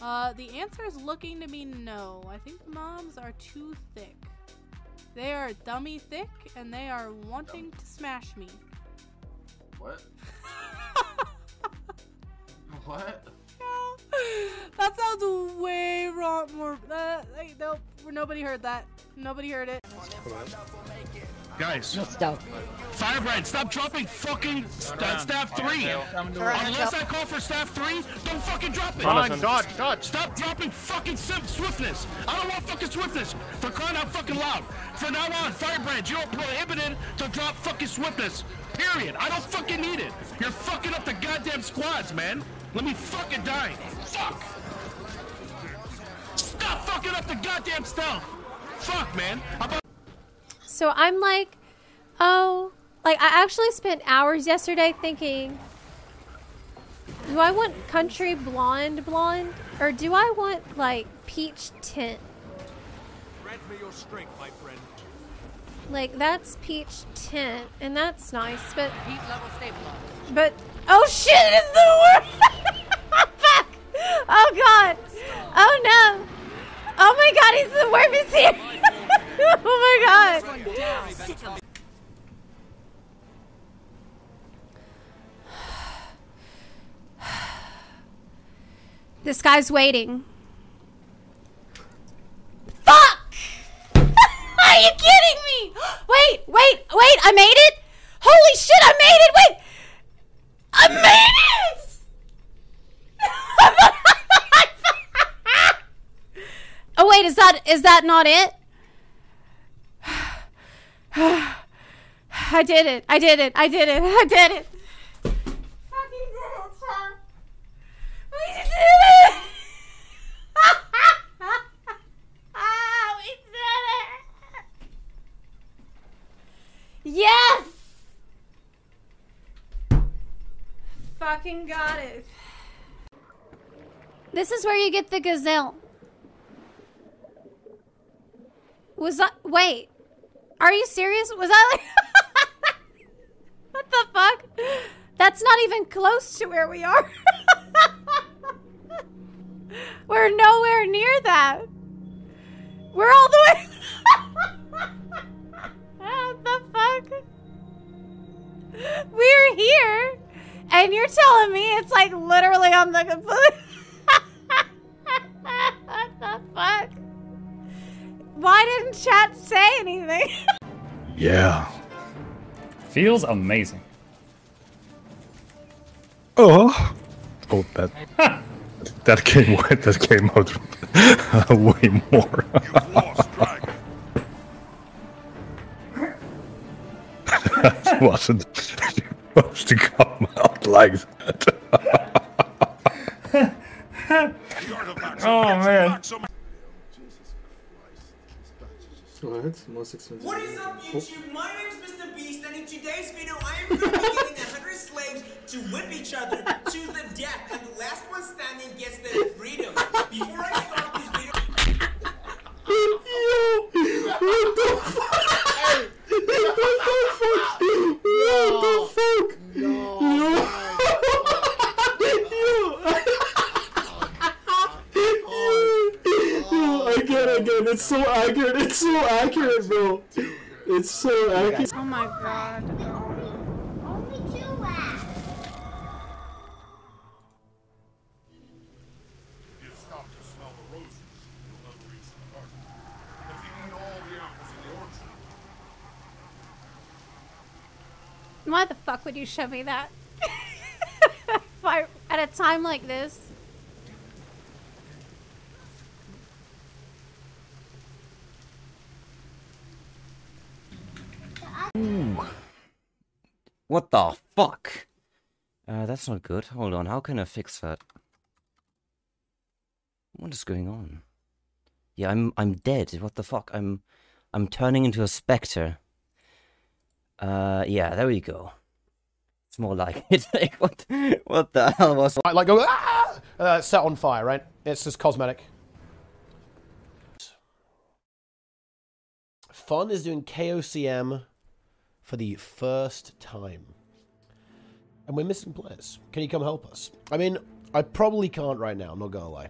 Uh, the answer is looking to be no. I think the moms are too thick. They are dummy thick, and they are wanting to smash me. What? what? that sounds way wrong. More. Uh, hey, nope. Nobody heard that. Nobody heard it. Guys, No, stop. Firebrand, stop dropping fucking st- staff three. Unless I call for staff three, don't fucking drop it. Dodge, dodge, dodge. Stop dropping fucking swiftness. I don't want fucking swiftness. For crying out fucking loud. From now on, Firebrand, you're prohibited to drop fucking swiftness. Period. I don't fucking need it. You're fucking up the goddamn squads, man. Let me fucking die. Fuck. Stop fucking up the goddamn stealth. Fuck, man. I'm about So I'm like, oh, like I actually spent hours yesterday thinking, do I want country blonde blonde or do I want like peach tint? Strength, Like that's peach tint and that's nice, but but oh shit, it's the worst. Fuck! Oh god! Oh no! Oh my god, he's the worm is here! oh my god! This guy's waiting. Fuck! Are you kidding me? Wait, wait, wait, I made it? Holy shit, I made it! Wait! I made it! oh wait, is that is that not it? I did it. I did it. I did it. I did it. Fucking did it, son. We did it! we did it! Yes! Fucking got it. This is where you get the gazelle. Was that. Wait. Are you serious? Was that like. what the fuck? That's not even close to where we are. We're nowhere near that. We're all the way. what the fuck? We're here, and you're telling me it's like literally on the what the fuck? Why didn't chat say anything? Yeah. Feels amazing. Oh. Oh, that. that came. That came out way more. that wasn't supposed to come out like that. Oh man. What? Most expensive. What is up, YouTube? My name's Mr. Beast, and in today's video, I am going to be getting 100 slaves to whip each other to the death, and the last one standing gets their freedom. Before I start this video, What the fuck? What the fuck? No. I get it, I get it. It's so accurate. It's so accurate, bro. It's so accurate. Oh my god. Why the fuck would you show me that? Why- At a time like this? Ooh. What the fuck? Uh, that's not good. Hold on, how can I fix that? What is going on? Yeah, I'm I'm dead. What the fuck? I'm I'm turning into a specter. Uh, yeah, there we go. It's more like it. Like, what? What the hell was? Like, like go ah! Uh, set on fire, right? It's just cosmetic. Fun is doing KOCM for the first time. And we're missing players. Can you come help us? I mean, I probably can't right now, I'm not gonna lie.